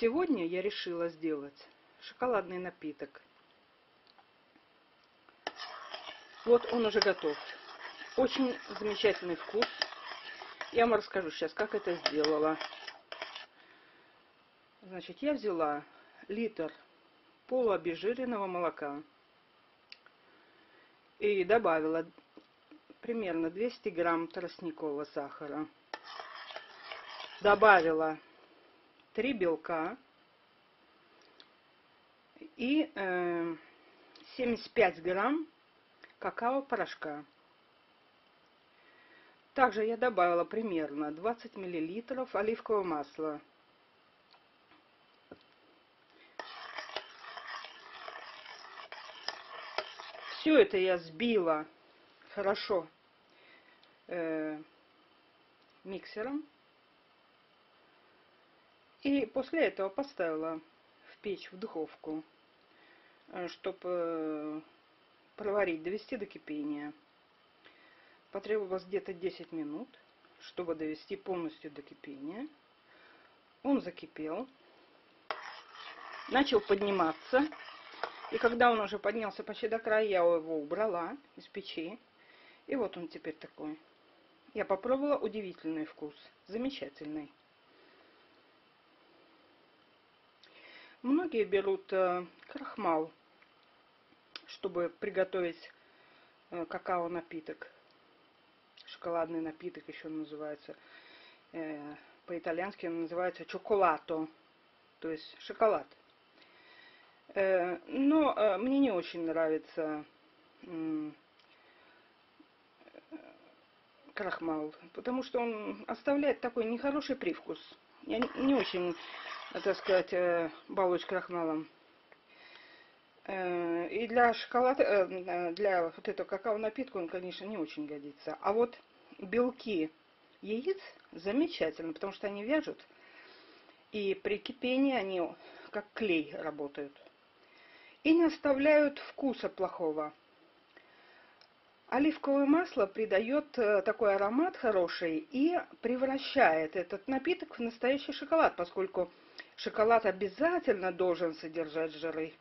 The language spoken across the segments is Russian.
Сегодня я решила сделать шоколадный напиток. Вот он уже готов. Очень замечательный вкус. Я вам расскажу сейчас, как это сделала. Значит, я взяла литр полуобезжиренного молока и добавила примерно 200 грамм тростникового сахара. Добавила 3 белка и э, 75 грамм какао-порошка. Также я добавила примерно 20 миллилитров оливкового масла. Все это я сбила хорошо э, миксером. И после этого поставила в печь, в духовку, э, чтобы э, проварить, довести до кипения. Потребовалось где-то 10 минут, чтобы довести полностью до кипения. Он закипел, начал подниматься. И когда он уже поднялся почти до края, я его убрала из печи. И вот он теперь такой. Я попробовала удивительный вкус. Замечательный. Многие берут э, крахмал, чтобы приготовить э, какао-напиток. Шоколадный напиток еще называется. Э, по-итальянски называется чоколато, то есть шоколад. Но мне не очень нравится крахмал, потому что он оставляет такой нехороший привкус. Я не очень, так сказать, э, балуюсь крахмалом. Э, и для шоколада, э, для вот этого какао-напитка он, конечно, не очень годится. А вот белки яиц замечательно, потому что они вяжут. И при кипении они как клей работают. И не оставляют вкуса плохого. Оливковое масло придает такой аромат хороший и превращает этот напиток в настоящий шоколад, поскольку шоколад обязательно должен содержать жиры.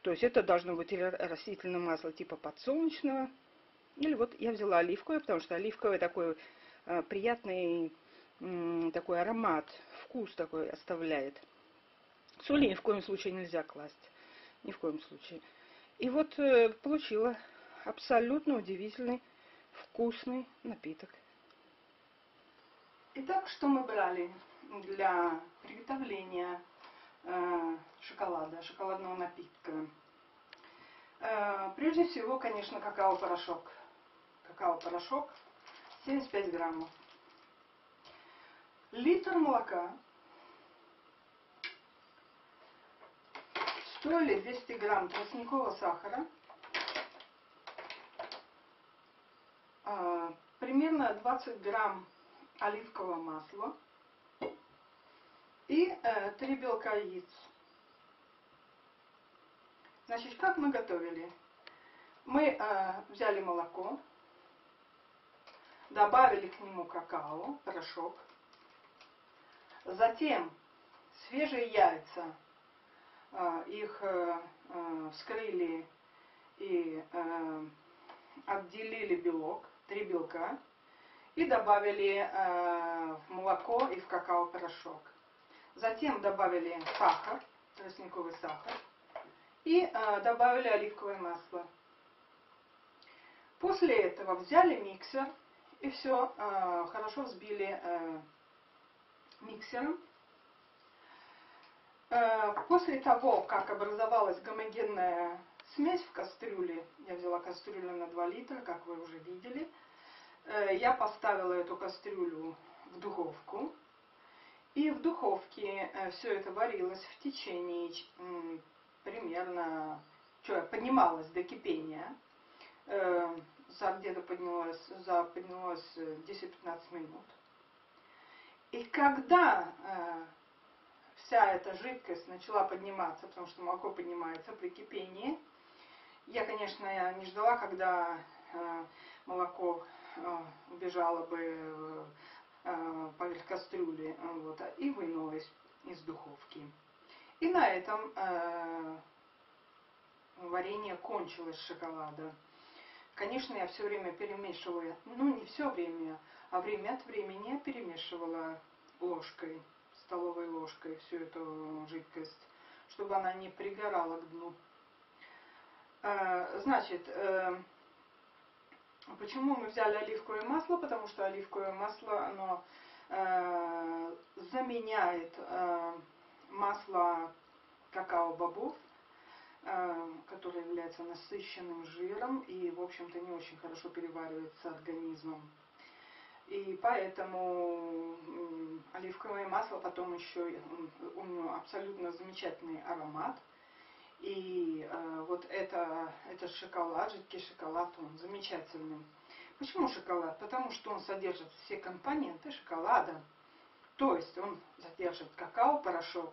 То есть это должно быть растительное масло типа подсолнечного, или вот я взяла оливковое, потому что оливковое такой э, приятный э, такой аромат, вкус такой оставляет. Соли ни в коем случае нельзя класть, ни в коем случае. И вот э, получила абсолютно удивительный вкусный напиток. Итак, что мы брали для приготовления Э, шоколада, шоколадного напитка. Э, прежде всего, конечно, какао-порошок. Какао-порошок 75 граммов. Литр молока. 100 или 200 грамм тростникового сахара. Э, примерно 20 грамм оливкового масла и э, 3 белка яиц. Значит, как мы готовили? Мы э, взяли молоко, добавили к нему какао, порошок, затем свежие яйца, э, их э, э, вскрыли и э, отделили белок, три белка, и добавили э, в молоко и в какао-порошок. Затем добавили сахар, тростниковый сахар. И э, добавили оливковое масло. После этого взяли миксер и все э, хорошо взбили э, миксером. Э, после того, как образовалась гомогенная смесь в кастрюле, я взяла кастрюлю на 2 литра, как вы уже видели, э, я поставила эту кастрюлю в духовку и в духовке э, все это варилось в течение примерно, что, поднималось до кипения. Э, за где-то поднялось, за поднялось 10-15 минут. И когда вся эта жидкость начала подниматься, потому что молоко поднимается при кипении, я, конечно, не ждала, когда молоко убежало бы Э, поверх кастрюли, э, вот, и вынула из, духовки. И на этом э, варенье кончилось шоколада. Конечно, я все время перемешиваю, ну не все время, а время от времени я перемешивала ложкой, столовой ложкой всю эту жидкость, чтобы она не пригорала к дну. Э, значит, э, почему мы взяли оливковое масло? Потому что оливковое масло, оно э, заменяет масло какао-бобов, которое является насыщенным жиром и, в общем-то, не очень хорошо переваривается организмом. И поэтому оливковое масло потом еще, у него абсолютно замечательный аромат – и э, вот это, этот шоколад, жидкий шоколад, он замечательный. Почему шоколад? Потому что он содержит все компоненты шоколада. То есть он содержит какао-порошок,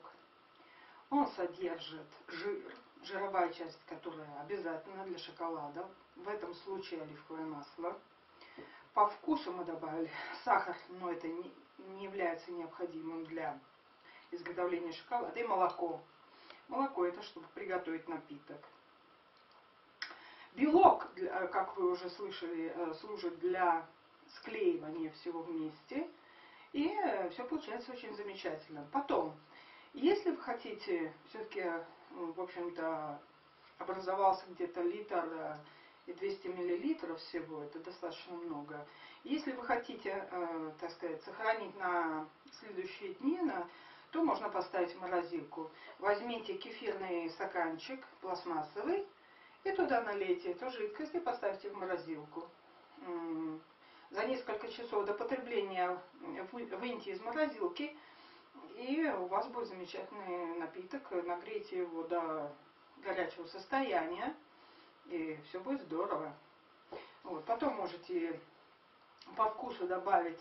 он содержит жир, жировая часть, которая обязательна для шоколада. В этом случае оливковое масло. По вкусу мы добавили сахар, но это не, не является необходимым для изготовления шоколада. И молоко. Молоко это чтобы приготовить напиток. Белок, э, как вы уже слышали, э, служит для склеивания всего вместе. И э, все получается очень замечательно. Потом, если вы хотите, все-таки, в общем-то, образовался где-то литр и 200 миллилитров всего, это достаточно много. Если вы хотите, так сказать, сохранить на следующие дни, на то можно поставить в морозилку. Возьмите кефирный стаканчик пластмассовый и туда налейте эту жидкость и поставьте в морозилку. За несколько часов до потребления выньте из морозилки, и у вас будет замечательный напиток. Нагрейте его до горячего состояния, и все будет здорово. Вот. Потом можете по вкусу добавить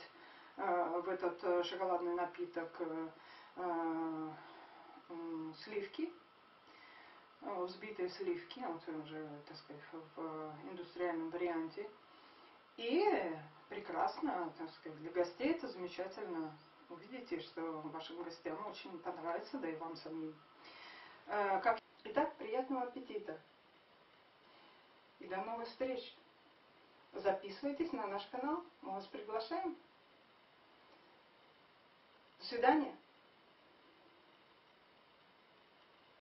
э, в этот э, шоколадный напиток э, сливки, э, взбитые сливки, вот уже, так сказать, в индустриальном варианте. И прекрасно, так сказать, для гостей это замечательно. Увидите, что вашим гостям очень понравится, да и вам самим. Э, как... Итак, приятного аппетита! И до новых встреч! Записывайтесь на наш канал, мы вас приглашаем. До свидания!